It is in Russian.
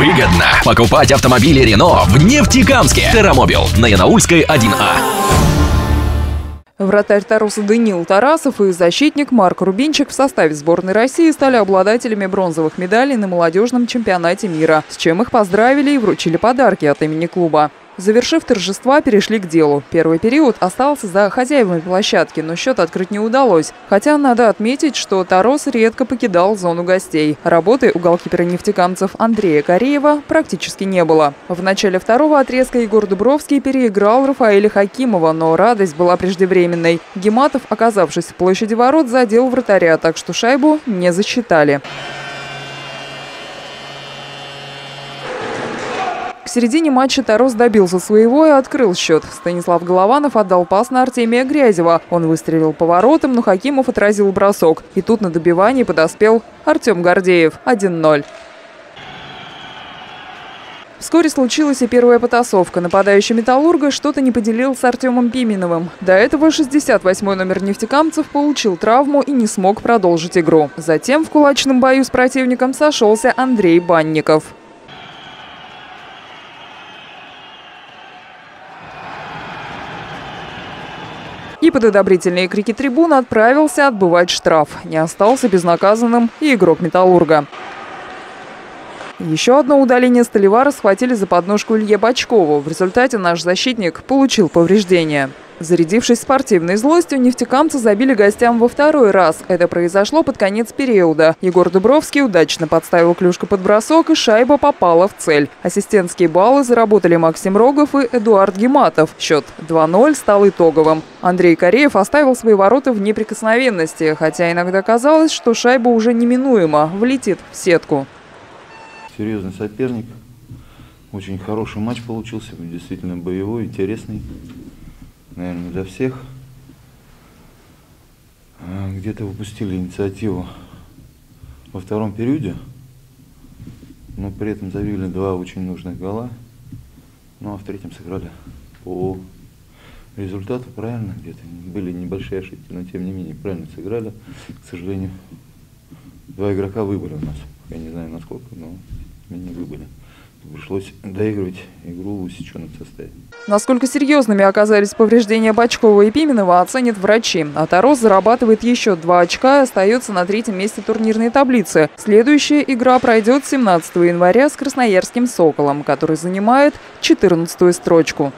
выгодно. Покупать автомобили Рено в Нефтекамске. Террамобил на Янаульской 1А. Вратарь Таруса Даниил Тарасов и защитник Марк Рубинчик в составе сборной России стали обладателями бронзовых медалей на молодежном чемпионате мира, с чем их поздравили и вручили подарки от имени клуба. Завершив торжества, перешли к делу. Первый период остался за хозяевами площадки, но счет открыть не удалось. Хотя надо отметить, что Тарос редко покидал зону гостей. Работы у голкипера нефтекамцев Андрея Кореева практически не было. В начале второго отрезка Егор Дубровский переиграл Рафаэля Хакимова, но радость была преждевременной. Гематов, оказавшись в площади ворот, задел вратаря, так что шайбу не засчитали. Середине матча Тарос добился своего и открыл счет. Станислав Голованов отдал пас на Артемия Грязева. Он выстрелил поворотом, но Хакимов отразил бросок. И тут на добивании подоспел Артем Гордеев. 1-0. Вскоре случилась и первая потасовка. Нападающий «Металлурга» что-то не поделил с Артемом Пименовым. До этого 68-й номер нефтекамцев получил травму и не смог продолжить игру. Затем в кулачном бою с противником сошелся Андрей Банников. И под одобрительные крики трибуны отправился отбывать штраф. Не остался безнаказанным и игрок «Металлурга». Еще одно удаление Столивара схватили за подножку Илье Бачкову. В результате наш защитник получил повреждения. Зарядившись спортивной злостью, нефтекамцы забили гостям во второй раз. Это произошло под конец периода. Егор Дубровский удачно подставил клюшку под бросок, и шайба попала в цель. Ассистентские баллы заработали Максим Рогов и Эдуард Гематов. Счет 2-0 стал итоговым. Андрей Кореев оставил свои ворота в неприкосновенности, хотя иногда казалось, что шайба уже неминуемо влетит в сетку. Серьезный соперник. Очень хороший матч получился, действительно боевой, интересный наверное, для всех. А, где-то выпустили инициативу во втором периоде, но при этом забили два очень нужных гола. Ну а в третьем сыграли по результату правильно, где-то были небольшие ошибки, но тем не менее правильно сыграли. К сожалению, два игрока выбыли у нас. Я не знаю насколько, но не выбыли. Пришлось доигрывать игру в усеченном составе. Насколько серьезными оказались повреждения Бачкова и Пименова, оценят врачи. А Тарос зарабатывает еще два очка и остается на третьем месте турнирной таблицы. Следующая игра пройдет 17 января с красноярским «Соколом», который занимает 14 строчку.